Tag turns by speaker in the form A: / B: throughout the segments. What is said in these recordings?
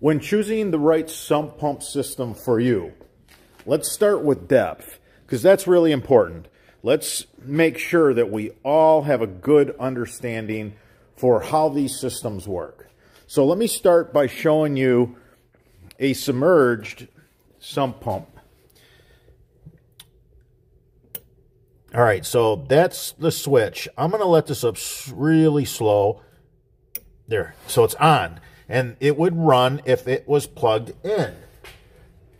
A: when choosing the right sump pump system for you, let's start with depth because that's really important. Let's make sure that we all have a good understanding for how these systems work. So let me start by showing you a submerged sump pump. All right, so that's the switch. I'm going to let this up really slow. There, so it's on. And it would run if it was plugged in.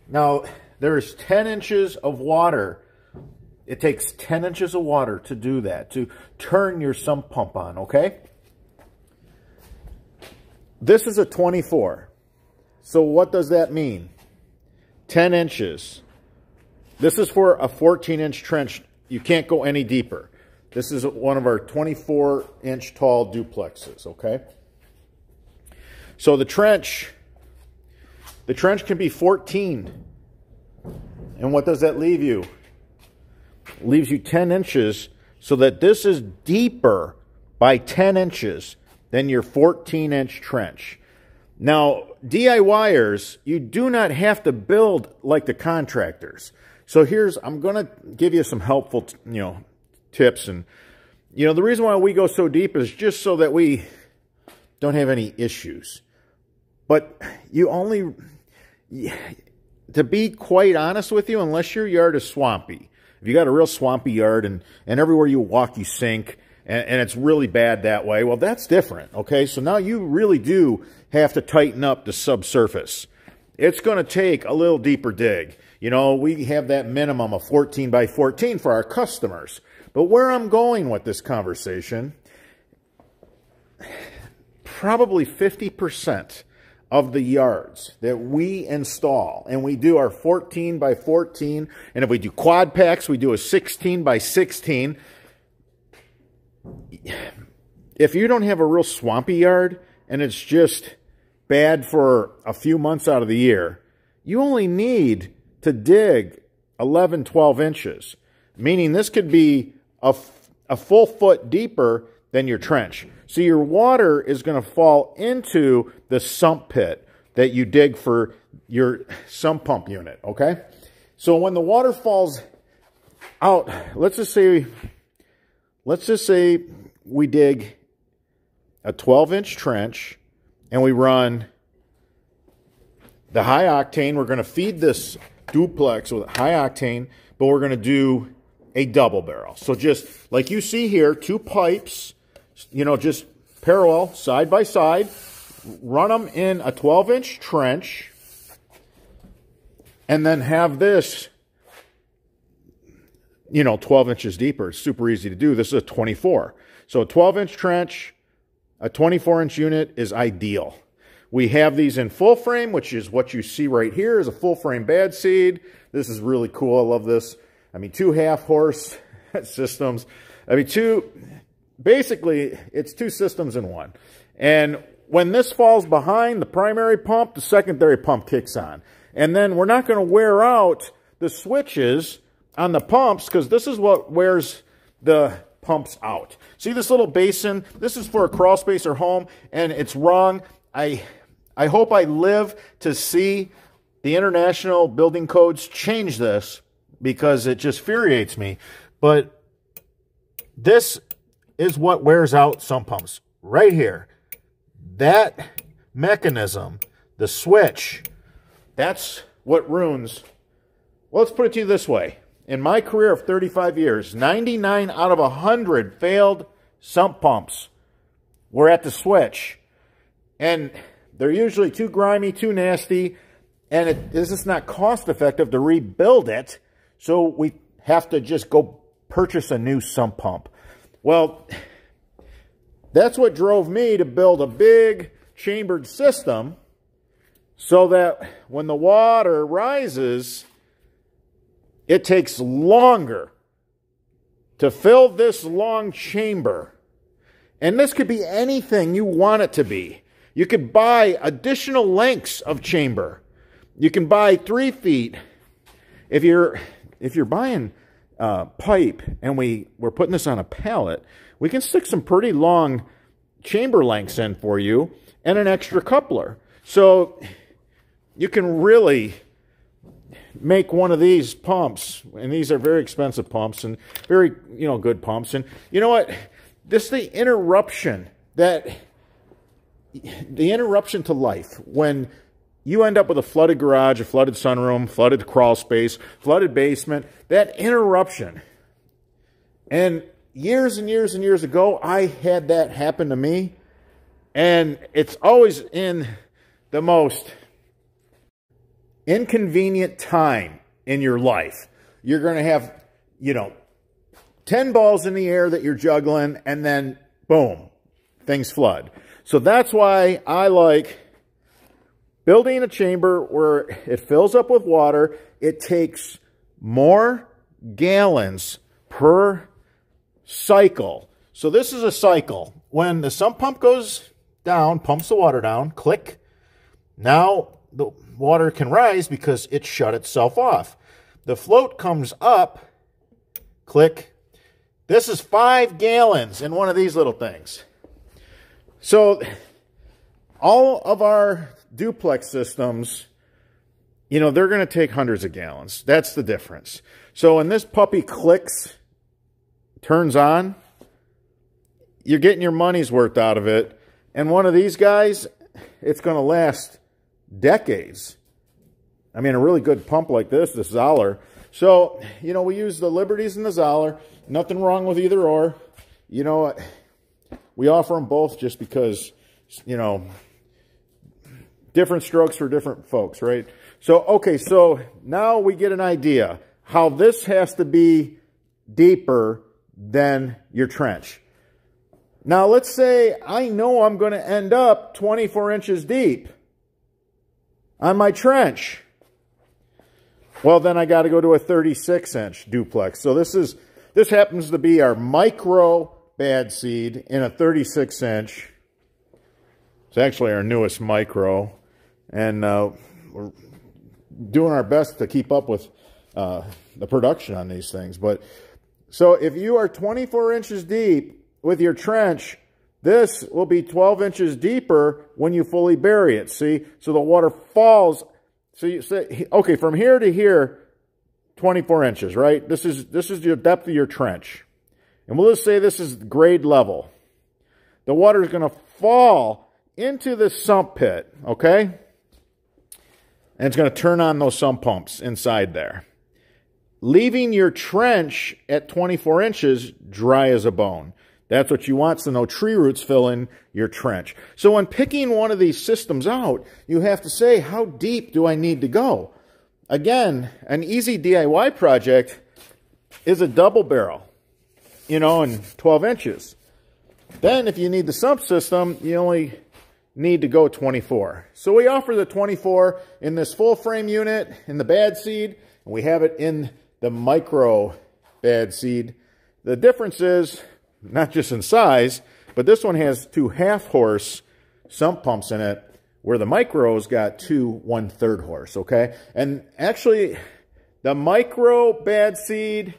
A: Now, there's 10 inches of water. It takes 10 inches of water to do that, to turn your sump pump on, okay? This is a 24. So what does that mean? 10 inches. This is for a 14-inch trench you can't go any deeper. This is one of our 24 inch tall duplexes, okay? So the trench, the trench can be 14. And what does that leave you? leaves you 10 inches so that this is deeper by 10 inches than your 14 inch trench. Now, DIYers, you do not have to build like the contractors. So here's, I'm going to give you some helpful, you know, tips. And, you know, the reason why we go so deep is just so that we don't have any issues. But you only, to be quite honest with you, unless your yard is swampy, if you got a real swampy yard and, and everywhere you walk you sink, and, and it's really bad that way, well, that's different, okay? So now you really do have to tighten up the subsurface. It's going to take a little deeper dig. You know, we have that minimum of 14 by 14 for our customers. But where I'm going with this conversation, probably 50% of the yards that we install, and we do our 14 by 14, and if we do quad packs, we do a 16 by 16. If you don't have a real swampy yard, and it's just bad for a few months out of the year, you only need to dig 11, 12 inches, meaning this could be a, a full foot deeper than your trench. So your water is going to fall into the sump pit that you dig for your sump pump unit, okay? So when the water falls out, let's just say, let's just say we dig a 12 inch trench and we run the high octane. We're going to feed this duplex with high octane, but we're going to do a double barrel. So just like you see here, two pipes, you know, just parallel, side by side. Run them in a 12-inch trench. And then have this, you know, 12 inches deeper. It's super easy to do. This is a 24. So a 12-inch trench, a 24-inch unit is ideal. We have these in full frame, which is what you see right here is a full frame bad seed. This is really cool. I love this. I mean, two half horse systems. I mean, two, basically, it's two systems in one. And when this falls behind the primary pump, the secondary pump kicks on. And then we're not going to wear out the switches on the pumps because this is what wears the pumps out. See this little basin? This is for a crawl space or home, and it's wrong. I I hope I live to see the international building codes change this because it just infuriates me. But this is what wears out sump pumps right here. That mechanism, the switch, that's what ruins. Well, let's put it to you this way. In my career of 35 years, 99 out of 100 failed sump pumps were at the switch. And they're usually too grimy, too nasty, and it is just not cost effective to rebuild it. So we have to just go purchase a new sump pump. Well, that's what drove me to build a big chambered system so that when the water rises, it takes longer to fill this long chamber. And this could be anything you want it to be. You could buy additional lengths of chamber. You can buy three feet. If you're if you're buying uh, pipe and we we're putting this on a pallet, we can stick some pretty long chamber lengths in for you and an extra coupler. So you can really make one of these pumps, and these are very expensive pumps and very, you know, good pumps. And you know what? This the interruption that the interruption to life when you end up with a flooded garage, a flooded sunroom, flooded crawl space, flooded basement, that interruption. And years and years and years ago, I had that happen to me. And it's always in the most inconvenient time in your life. You're going to have, you know, 10 balls in the air that you're juggling, and then boom, things flood. So that's why I like building a chamber where it fills up with water. It takes more gallons per cycle. So this is a cycle. When the sump pump goes down, pumps the water down, click. Now the water can rise because it shut itself off. The float comes up, click. This is five gallons in one of these little things. So all of our duplex systems, you know, they're going to take hundreds of gallons. That's the difference. So when this puppy clicks, turns on, you're getting your money's worth out of it. And one of these guys, it's going to last decades. I mean, a really good pump like this, this Zoeller. So, you know, we use the Liberties and the Zoeller. Nothing wrong with either or. You know, we offer them both just because, you know, different strokes for different folks, right? So, okay, so now we get an idea how this has to be deeper than your trench. Now, let's say I know I'm going to end up 24 inches deep on my trench. Well, then I got to go to a 36 inch duplex. So this is, this happens to be our micro bad seed in a 36 inch. It's actually our newest micro. And uh, we're doing our best to keep up with uh, the production on these things. But so if you are 24 inches deep with your trench, this will be 12 inches deeper when you fully bury it. See? So the water falls. So you say, okay, from here to here, 24 inches, right? This is, this is the depth of your trench. And we'll just say this is grade level. The water is going to fall into the sump pit, okay? And it's going to turn on those sump pumps inside there leaving your trench at 24 inches dry as a bone. That's what you want so no tree roots fill in your trench. So when picking one of these systems out, you have to say, how deep do I need to go? Again, an easy DIY project is a double barrel, you know, in 12 inches. Then if you need the sump system, you only need to go 24. So we offer the 24 in this full frame unit in the bad seed, and we have it in the micro bad seed. The difference is not just in size, but this one has two half horse sump pumps in it where the micro's got two one third horse, okay? And actually the micro bad seed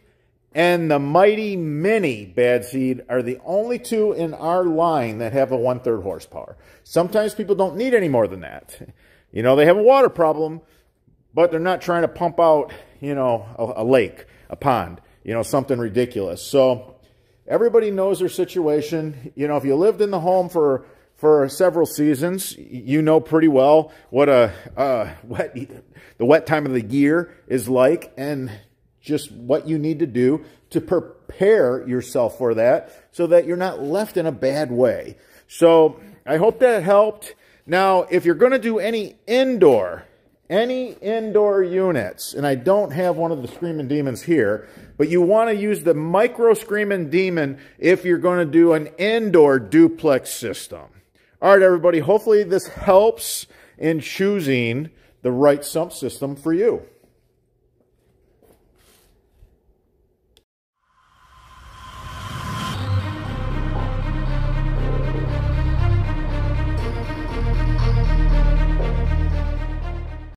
A: and the mighty mini bad seed are the only two in our line that have a one third horsepower. Sometimes people don't need any more than that. You know, they have a water problem, but they're not trying to pump out you know, a, a lake, a pond, you know, something ridiculous. So everybody knows their situation. You know, if you lived in the home for for several seasons, you know pretty well what a uh, wet the wet time of the year is like, and just what you need to do to prepare yourself for that, so that you're not left in a bad way. So I hope that helped. Now, if you're going to do any indoor any indoor units, and I don't have one of the Screaming Demons here, but you want to use the Micro Screaming Demon if you're going to do an indoor duplex system. All right, everybody, hopefully this helps in choosing the right sump system for you.